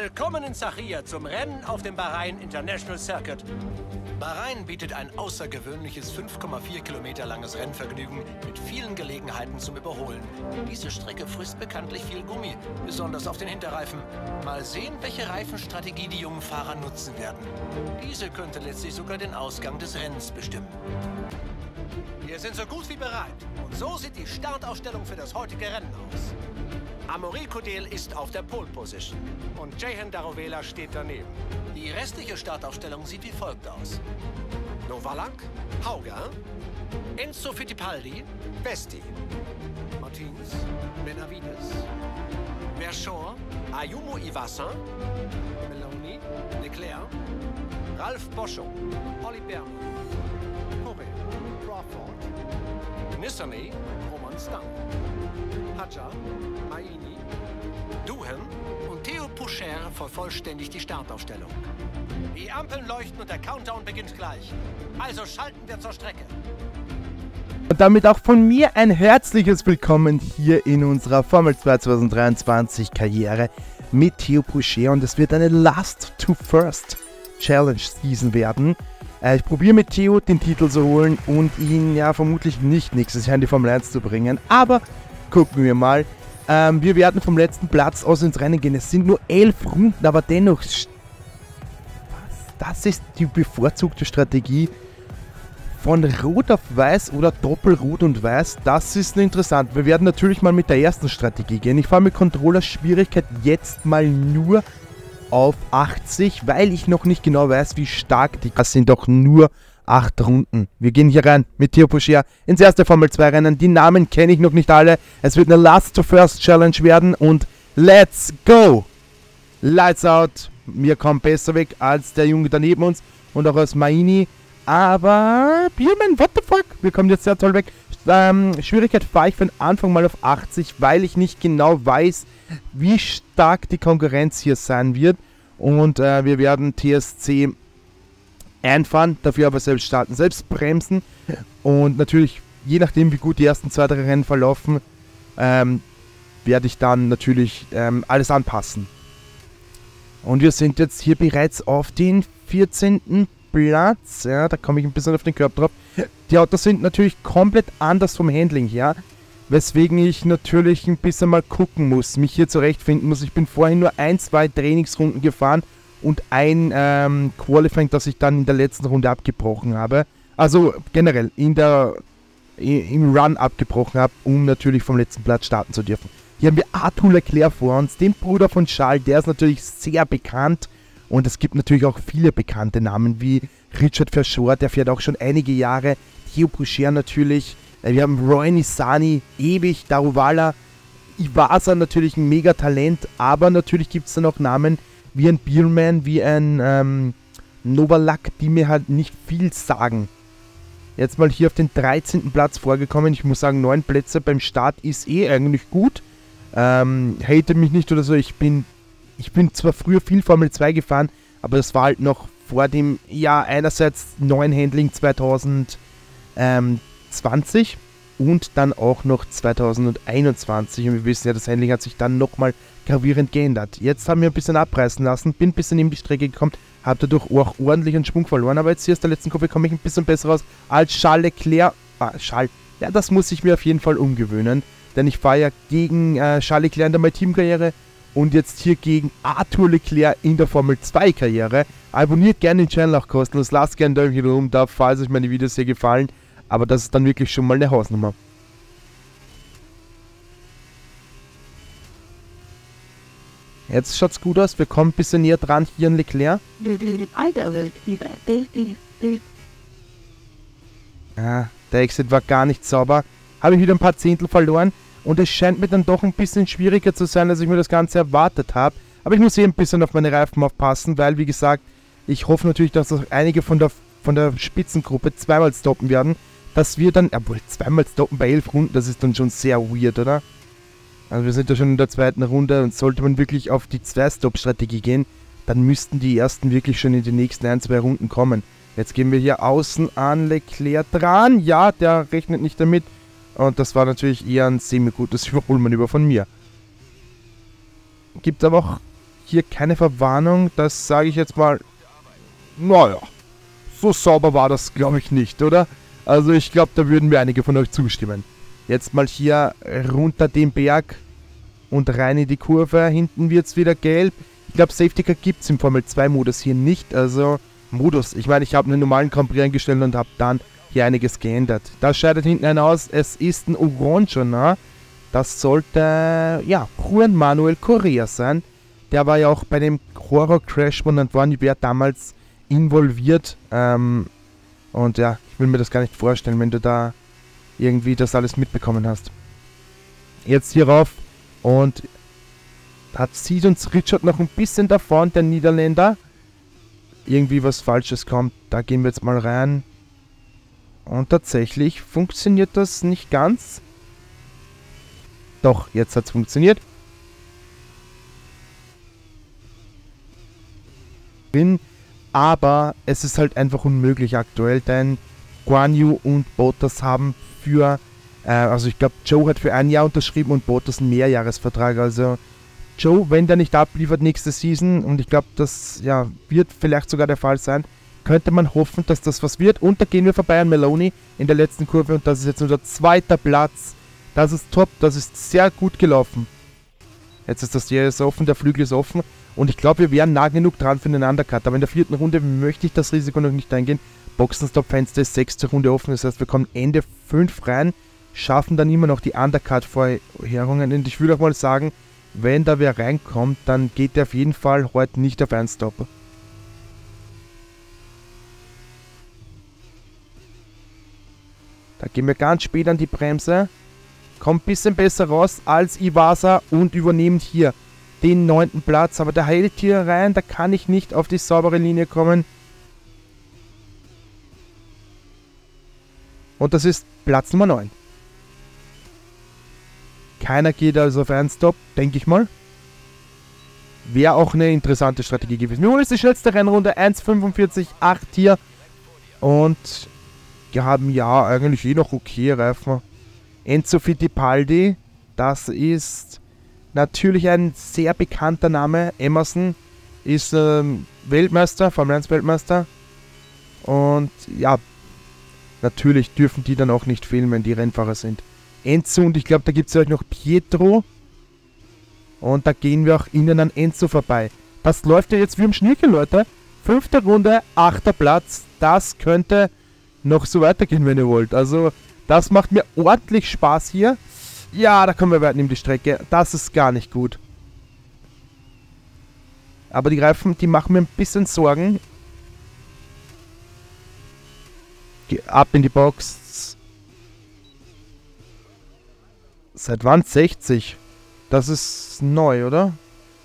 Willkommen in Sachia zum Rennen auf dem Bahrain International Circuit. Bahrain bietet ein außergewöhnliches 5,4 Kilometer langes Rennvergnügen mit vielen Gelegenheiten zum Überholen. Diese Strecke frisst bekanntlich viel Gummi, besonders auf den Hinterreifen. Mal sehen, welche Reifenstrategie die jungen Fahrer nutzen werden. Diese könnte letztlich sogar den Ausgang des Rennens bestimmen. Wir sind so gut wie bereit. Und so sieht die Startausstellung für das heutige Rennen aus. Amaury Kodel ist auf der Pole Position. Und Jehan Darovela steht daneben. Die restliche Startaufstellung sieht wie folgt aus. Novalak, Hauger, Enzo Fittipaldi, Vesti, Martins, Benavides, Verschor, Ayumu Iwasa, Meloni, Leclerc, Ralf Boschung, Olli Bermann, Kobe, Crawford, Nissany, Roman Stang, Hadja, Maini, Duhem und Theo Poucher vervollständigt die Startaufstellung. Die Ampeln leuchten und der Countdown beginnt gleich. Also schalten wir zur Strecke. Und damit auch von mir ein herzliches Willkommen hier in unserer Formel 2 2023 Karriere mit Theo Poucher und es wird eine Last to First Challenge Season werden. Äh, ich probiere mit Theo den Titel zu holen und ihn ja vermutlich nicht nächstes Jahr in die Formel 1 zu bringen, aber gucken wir mal. Ähm, wir werden vom letzten Platz aus ins Rennen gehen. Es sind nur elf Runden, aber dennoch. Was? Das ist die bevorzugte Strategie von Rot auf Weiß oder Doppelrot und Weiß. Das ist interessant. Wir werden natürlich mal mit der ersten Strategie gehen. Ich fahre mit Controller Schwierigkeit jetzt mal nur auf 80, weil ich noch nicht genau weiß, wie stark die. Das sind doch nur acht Runden. Wir gehen hier rein mit Theo Pocher ins erste Formel 2 Rennen. Die Namen kenne ich noch nicht alle. Es wird eine Last to First Challenge werden und let's go! Lights out. Mir kommt besser weg als der Junge daneben uns und auch als Maini. Aber Bierman, what the fuck? Wir kommen jetzt sehr toll weg. Ähm, Schwierigkeit fahre ich von Anfang mal auf 80, weil ich nicht genau weiß, wie stark die Konkurrenz hier sein wird. Und äh, wir werden TSC einfahren, dafür aber selbst starten, selbst bremsen und natürlich, je nachdem wie gut die ersten zwei, drei Rennen verlaufen, ähm, werde ich dann natürlich ähm, alles anpassen. Und wir sind jetzt hier bereits auf den 14. Platz. Ja, da komme ich ein bisschen auf den Körper drauf. Die Autos sind natürlich komplett anders vom Handling her. Weswegen ich natürlich ein bisschen mal gucken muss, mich hier zurechtfinden muss. Ich bin vorhin nur ein, zwei Trainingsrunden gefahren und ein ähm, Qualifying, das ich dann in der letzten Runde abgebrochen habe. Also generell in der, im Run abgebrochen habe, um natürlich vom letzten Platz starten zu dürfen. Hier haben wir Arthur Leclerc vor uns, den Bruder von Charles, der ist natürlich sehr bekannt. Und es gibt natürlich auch viele bekannte Namen wie Richard Verschor, der fährt auch schon einige Jahre. Theo Boucher natürlich. Äh, wir haben Roy Nisani, ewig, Daruvala. Iwasa natürlich ein Megatalent, aber natürlich gibt es dann auch Namen wie ein Beerman, wie ein ähm, Novalak, die mir halt nicht viel sagen. Jetzt mal hier auf den 13. Platz vorgekommen. Ich muss sagen, 9 Plätze beim Start ist eh eigentlich gut. Ähm, hate mich nicht oder so. Ich bin, ich bin zwar früher viel Formel 2 gefahren, aber das war halt noch vor dem, ja, einerseits neuen Handling 2020 und dann auch noch 2021. Und wir wissen ja, das Handling hat sich dann nochmal gravierend geändert. Jetzt haben wir ein bisschen abreißen lassen, bin ein bisschen in die Strecke gekommen, habe dadurch auch ordentlich einen Schwung verloren, aber jetzt hier aus der letzten Gruppe komme ich ein bisschen besser raus als Charles Leclerc. Ah, Charles, ja, das muss ich mir auf jeden Fall umgewöhnen, denn ich fahre ja gegen äh, Charles Leclerc in der My Team Karriere und jetzt hier gegen Arthur Leclerc in der Formel 2 Karriere. Abonniert gerne den Channel auch kostenlos, lasst gerne ein Däumchen oben da, falls euch meine Videos hier gefallen. Aber das ist dann wirklich schon mal eine Hausnummer. Jetzt schaut's gut aus. Wir kommen ein bisschen näher dran hier an Leclerc. Ja, der Exit war gar nicht sauber. Habe ich wieder ein paar Zehntel verloren. Und es scheint mir dann doch ein bisschen schwieriger zu sein, als ich mir das Ganze erwartet habe. Aber ich muss eh ein bisschen auf meine Reifen aufpassen, weil, wie gesagt, ich hoffe natürlich, dass auch einige von der, von der Spitzengruppe zweimal stoppen werden dass wir dann, obwohl zweimal stoppen bei elf Runden, das ist dann schon sehr weird, oder? Also wir sind ja schon in der zweiten Runde und sollte man wirklich auf die Zwei-Stop-Strategie gehen, dann müssten die ersten wirklich schon in die nächsten ein, zwei Runden kommen. Jetzt gehen wir hier außen an Leclerc dran. Ja, der rechnet nicht damit. Und das war natürlich eher ein semi-gutes Überholmanöver von mir. Gibt aber auch hier keine Verwarnung. Das sage ich jetzt mal. Naja, so sauber war das, glaube ich, nicht, oder? Also ich glaube, da würden mir einige von euch zustimmen. Jetzt mal hier runter den Berg und rein in die Kurve. Hinten wird es wieder gelb. Ich glaube, Safety Car gibt es im Formel 2 Modus hier nicht. Also Modus. Ich meine, ich habe einen normalen Grand Prix eingestellt und habe dann hier einiges geändert. Da scheidet hinten einer aus. Es ist ein Orangener. Das sollte, ja, Juan Manuel Correa sein. Der war ja auch bei dem Horror Crash von Antoine Hubert damals involviert. Ähm, und ja, ich will mir das gar nicht vorstellen, wenn du da irgendwie das alles mitbekommen hast. Jetzt hierauf und hat sieht uns Richard noch ein bisschen davon, der Niederländer. Irgendwie was Falsches kommt. Da gehen wir jetzt mal rein. Und tatsächlich funktioniert das nicht ganz. Doch, jetzt hat es funktioniert. Bin, aber es ist halt einfach unmöglich aktuell, denn Guan Yu und Bottas haben für, äh, also ich glaube, Joe hat für ein Jahr unterschrieben und Bottas einen Mehrjahresvertrag. Also Joe, wenn der nicht abliefert nächste Season, und ich glaube, das ja, wird vielleicht sogar der Fall sein, könnte man hoffen, dass das was wird. Und da gehen wir vorbei an Meloni in der letzten Kurve und das ist jetzt unser zweiter Platz. Das ist top, das ist sehr gut gelaufen. Jetzt ist das DRS offen, der Flügel ist offen und ich glaube, wir wären nah genug dran für einen Undercut. Aber in der vierten Runde möchte ich das Risiko noch nicht eingehen. Boxenstopp-Fenster ist sechste Runde offen, das heißt, wir kommen Ende 5 rein, schaffen dann immer noch die Undercut-Vorherungen und ich würde auch mal sagen, wenn da wer reinkommt, dann geht der auf jeden Fall heute nicht auf einen Stopper. Da gehen wir ganz spät an die Bremse. Kommt ein bisschen besser raus als Iwasa und übernimmt hier den neunten Platz. Aber der hält hier rein, da kann ich nicht auf die saubere Linie kommen. Und das ist Platz Nummer 9. Keiner geht also auf einen Stop, denke ich mal. Wäre auch eine interessante Strategie gewesen. Wir holen jetzt die schnellste Rennrunde, 1,45,8 hier. Und wir haben ja eigentlich eh noch okay Reifen. Enzo Fittipaldi, das ist natürlich ein sehr bekannter Name. Emerson ist ähm, Weltmeister, Formel 1 Weltmeister. Und ja, natürlich dürfen die dann auch nicht fehlen, wenn die Rennfahrer sind. Enzo und ich glaube, da gibt es ja auch noch Pietro. Und da gehen wir auch innen an Enzo vorbei. Das läuft ja jetzt wie im Schnirkel, Leute. Fünfte Runde, achter Platz. Das könnte noch so weitergehen, wenn ihr wollt. Also, das macht mir ordentlich Spaß hier. Ja, da kommen wir weit neben die Strecke. Das ist gar nicht gut. Aber die Reifen, die machen mir ein bisschen Sorgen. Geh ab in die Box. Seit wann? 60. Das ist neu, oder?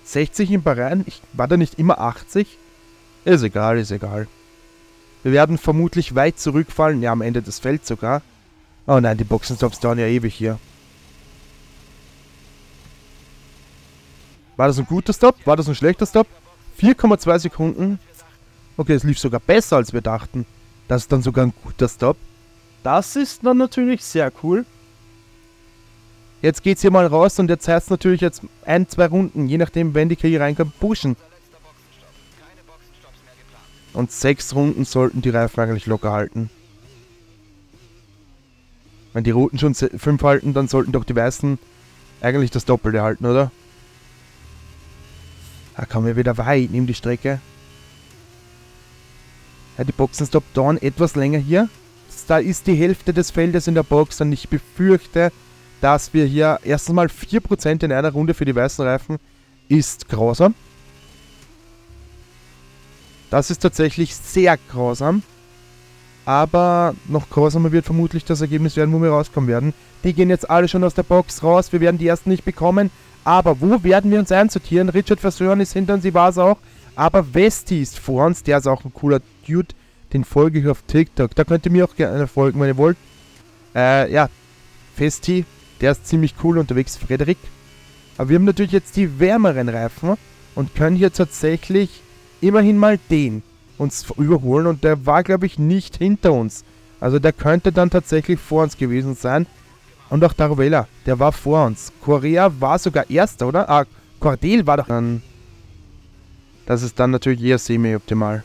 60 in Bahrain? Ich, war da nicht immer 80? Ist egal, ist egal. Wir werden vermutlich weit zurückfallen, ja am Ende des Felds sogar. Oh nein, die Boxenstops dauern ja ewig hier. War das ein guter Stop? War das ein schlechter Stop? 4,2 Sekunden. Okay, es lief sogar besser, als wir dachten. Das ist dann sogar ein guter Stop. Das ist dann natürlich sehr cool. Jetzt geht's hier mal raus und jetzt heißt es natürlich jetzt ein, zwei Runden, je nachdem, wenn die Kriege reinkommt, pushen. Und sechs Runden sollten die Reifen eigentlich locker halten. Wenn die Roten schon fünf halten, dann sollten doch die Weißen eigentlich das Doppelte halten, oder? Da kommen wir wieder weit neben die Strecke. Ja, die Boxen Stop Down etwas länger hier. Da ist die Hälfte des Feldes in der Box und ich befürchte, dass wir hier erstens mal 4% in einer Runde für die weißen Reifen ist grausam. Das ist tatsächlich sehr grausam. Aber noch grausamer wird vermutlich das Ergebnis werden, wo wir rauskommen werden. Die gehen jetzt alle schon aus der Box raus. Wir werden die ersten nicht bekommen. Aber wo werden wir uns einsortieren? Richard Versören ist hinter uns, sie war es auch. Aber Westi ist vor uns. Der ist auch ein cooler Dude. Den folge ich auf TikTok. Da könnt ihr mir auch gerne folgen, wenn ihr wollt. Äh, ja. Festi. Der ist ziemlich cool unterwegs. Frederik. Aber wir haben natürlich jetzt die wärmeren Reifen. Und können hier tatsächlich immerhin mal den uns überholen und der war, glaube ich, nicht hinter uns. Also der könnte dann tatsächlich vor uns gewesen sein. Und auch Daruela, der war vor uns. Korea war sogar erster, oder? Ah, Cordel war doch dann... Das ist dann natürlich eher semi-optimal.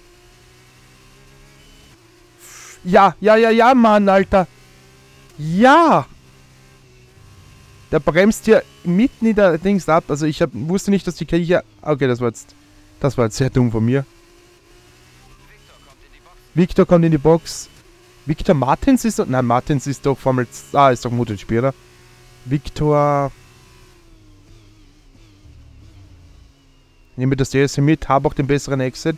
Ja, ja, ja, ja, Mann, Alter. Ja! Der bremst hier mitten in der Dings ab. Also ich hab, wusste nicht, dass die KI hier... Okay, das war jetzt... Das war jetzt sehr dumm von mir. Victor kommt in die Box. Victor Martins ist doch... Nein, Martins ist doch Formel... Ah, ist doch MotoGP, Victor... Nehme das DSC mit, habe auch den besseren Exit.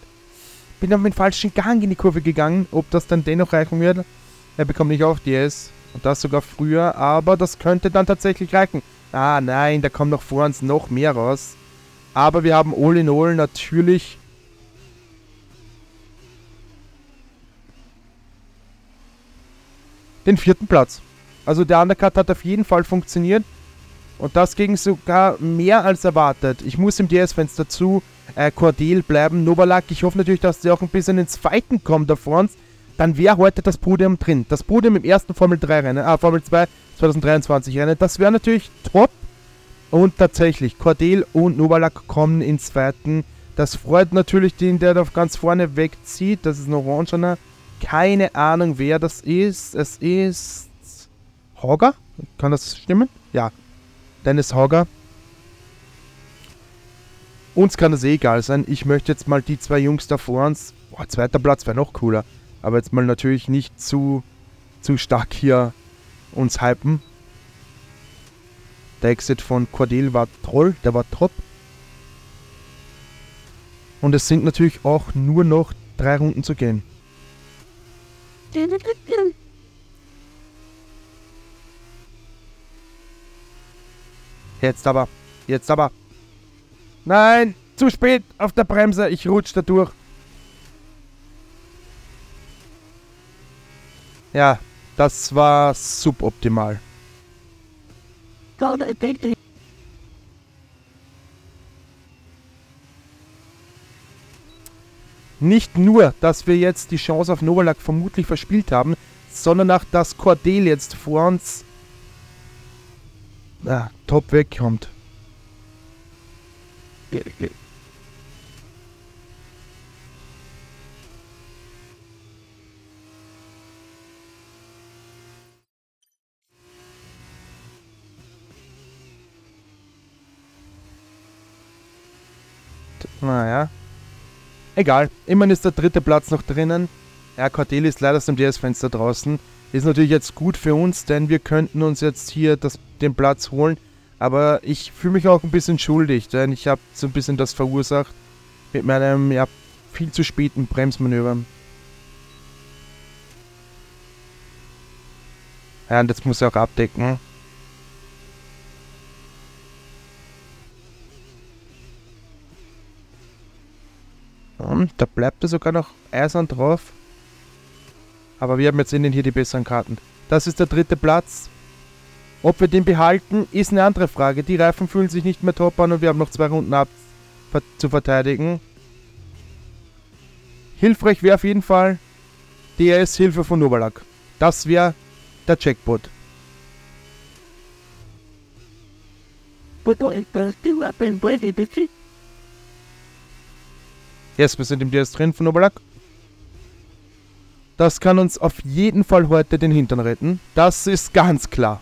Bin auf den falschen Gang in die Kurve gegangen. Ob das dann dennoch reichen wird? Er bekommt nicht auf DS. Und das sogar früher, aber das könnte dann tatsächlich reichen. Ah, nein, da kommt noch vor uns noch mehr raus. Aber wir haben all in all natürlich... den vierten Platz. Also der Undercut hat auf jeden Fall funktioniert. Und das ging sogar mehr als erwartet. Ich muss im DS-Fenster zu äh, Cordel bleiben. Novalak, ich hoffe natürlich, dass der auch ein bisschen ins Fighten kommt da vor uns dann wäre heute das Podium drin. Das Podium im ersten Formel 3 Rennen, ah, Formel 2 2023 Rennen, das wäre natürlich top. Und tatsächlich, Cordel und Novalak kommen ins zweiten. Das freut natürlich den, der da ganz vorne wegzieht. Das ist ein Orangener. Keine Ahnung, wer das ist. Es ist Hogger. Kann das stimmen? Ja. Dennis Hogger. Uns kann das eh egal sein. Ich möchte jetzt mal die zwei Jungs da vor uns. Boah, zweiter Platz wäre noch cooler. Aber jetzt mal natürlich nicht zu, zu stark hier uns hypen. Der Exit von Cordel war toll, der war top. Und es sind natürlich auch nur noch drei Runden zu gehen. Jetzt aber. Jetzt aber. Nein! Zu spät auf der Bremse. Ich rutsche da durch. Ja, das war suboptimal. Nicht nur, dass wir jetzt die Chance auf Novalak vermutlich verspielt haben, sondern auch, dass Cordel jetzt vor uns ah, top wegkommt. Naja. Egal. Immerhin ist der dritte Platz noch drinnen. Ja, Cordel ist leider aus dem DS-Fenster draußen. Ist natürlich jetzt gut für uns, denn wir könnten uns jetzt hier das, den Platz holen. Aber ich fühle mich auch ein bisschen schuldig, denn ich habe so ein bisschen das verursacht mit meinem ja, viel zu späten Bremsmanöver. Ja, und jetzt muss er auch abdecken. Da bleibt er sogar noch eisern drauf. Aber wir haben jetzt innen hier die besseren Karten. Das ist der dritte Platz. Ob wir den behalten, ist eine andere Frage. Die Reifen fühlen sich nicht mehr top an und wir haben noch zwei Runden ab zu verteidigen. Hilfreich wäre auf jeden Fall DRS-Hilfe von Novalak. Das wäre der Jackpot. Yes, wir sind im DS drin von Oberlack. Das kann uns auf jeden Fall heute den Hintern retten. Das ist ganz klar.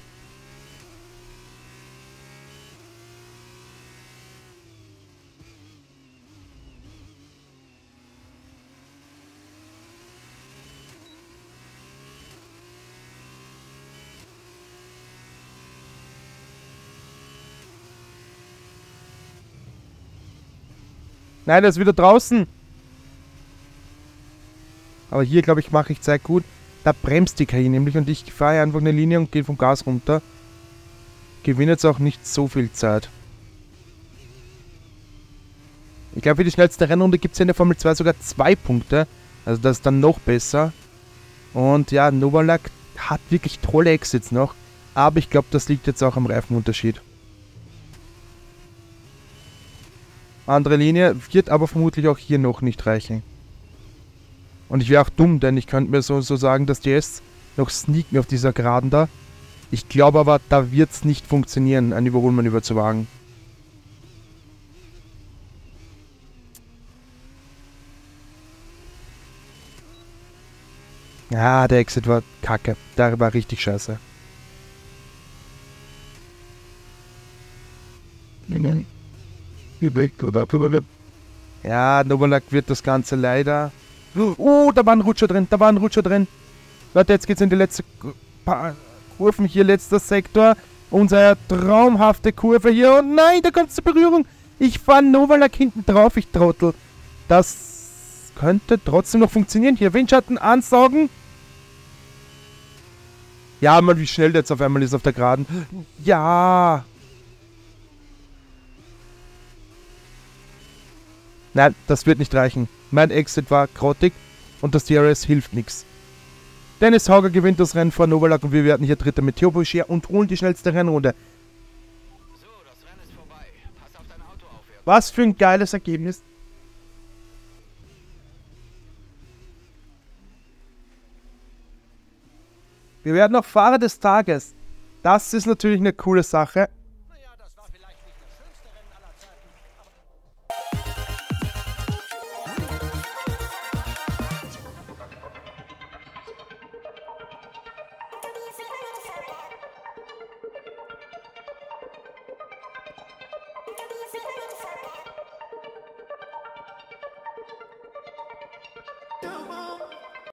Nein, er ist wieder draußen. Aber hier, glaube ich, mache ich Zeit gut. Da bremst die KI nämlich und ich fahre einfach eine Linie und gehe vom Gas runter. Gewinne jetzt auch nicht so viel Zeit. Ich glaube, für die schnellste Rennrunde gibt es in der Formel 2 sogar zwei Punkte. Also das ist dann noch besser. Und ja, Novalak hat wirklich tolle Exits noch. Aber ich glaube, das liegt jetzt auch am Reifenunterschied. Andere Linie wird aber vermutlich auch hier noch nicht reichen. Und ich wäre auch dumm, denn ich könnte mir so, so sagen, dass die S noch sneaken auf dieser Geraden da. Ich glaube aber, da wird es nicht funktionieren, ein Überholmanöver zu wagen. Ja, der Exit war kacke. Der war richtig scheiße. Ja, Novalak wird das Ganze leider. Oh, da war ein Rutscher drin, da war ein Rutscher drin. Warte, jetzt geht's in die letzte paar Kurven hier, letzter Sektor. Unsere traumhafte Kurve hier. Und nein, da kommt zur Berührung. Ich fahre Novalak hinten drauf, ich Trottel. Das könnte trotzdem noch funktionieren. Hier Windschatten ansaugen. Ja, mal wie schnell der jetzt auf einmal ist auf der Geraden. Ja. Nein, das wird nicht reichen. Mein Exit war grottig und das DRS hilft nichts. Dennis Hauger gewinnt das Rennen vor Novalak und wir werden hier Dritter mit Theo Boucher und holen die schnellste Rennrunde. Was für ein geiles Ergebnis. Wir werden auch Fahrer des Tages. Das ist natürlich eine coole Sache.